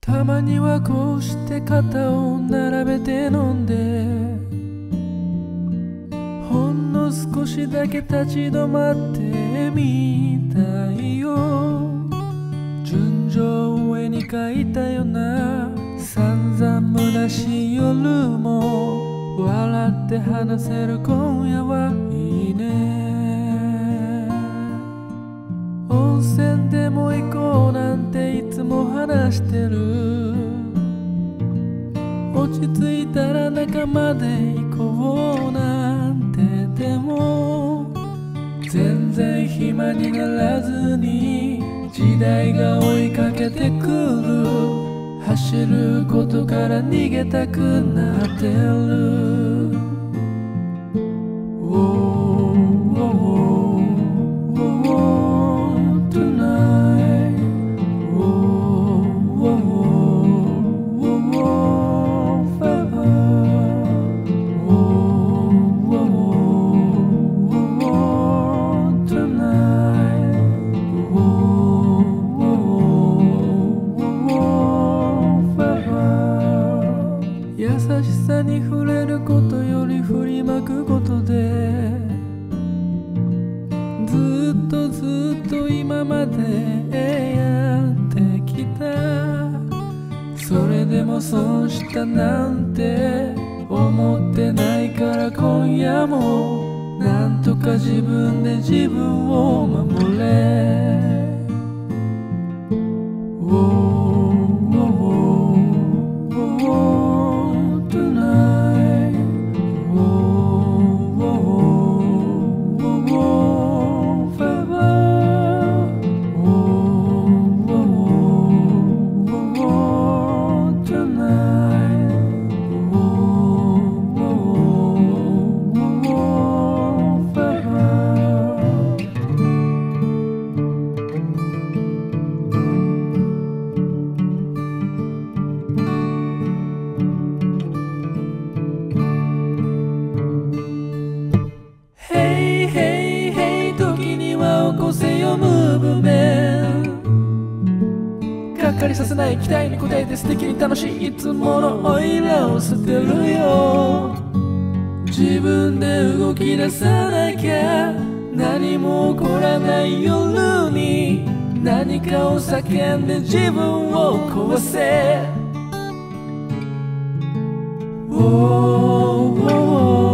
たまにはこうして肩を並べて飲んでほんの少しだけ立ち止まってみたいよ。純情を絵に描いたよな散々虚しい夜も笑って話せる今夜はいいね。温泉でも行こうなんていつも話してる。落ち着いたら仲間で行こうなんてでも。全然暇にならずに時代が追いかけてくる。走ることから逃げたくなってる。と今までやってきた。それでも損したなんて思ってないから今夜もなんとか自分で自分を守れ。ない期待に応えて素敵に楽しいいつものオイラを捨てるよ。自分で動き出さなきゃ。何も起こらない夜に。何かを叫んで自分を壊せ。Whoa, whoa, whoa,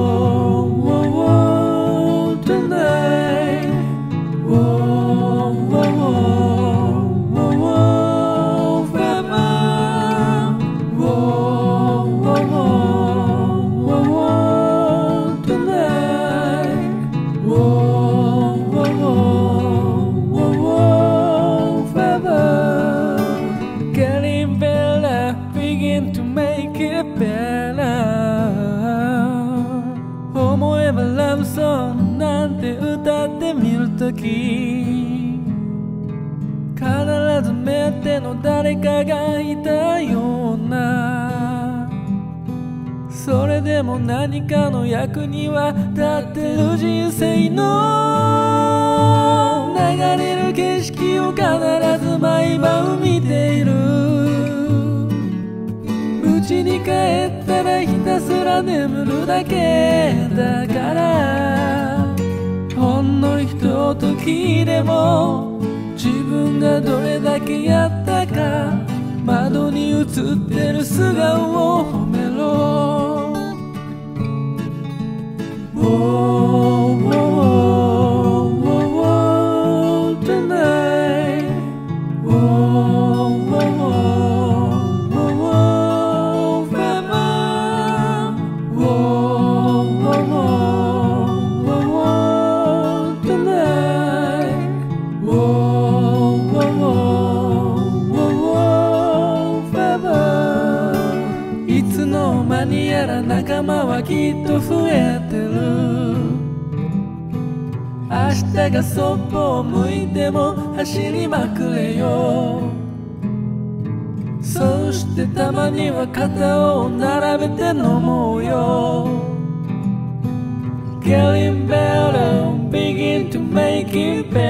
ングなんて歌ってみるとき必ず目当ての誰かがいたような。それでも何かの役には立ってる人生の。流れる景色を必ず毎晩見ている。家に帰ったらひたすら眠るだけだから。時でも自分がどれだけやったか窓に映ってる素顔を褒めろ。はきっと増えてる。明日がそっぽを向いても走りまくれよ。そしてたまには肩を並べて飲もうよ。Getting better, begin to make it better.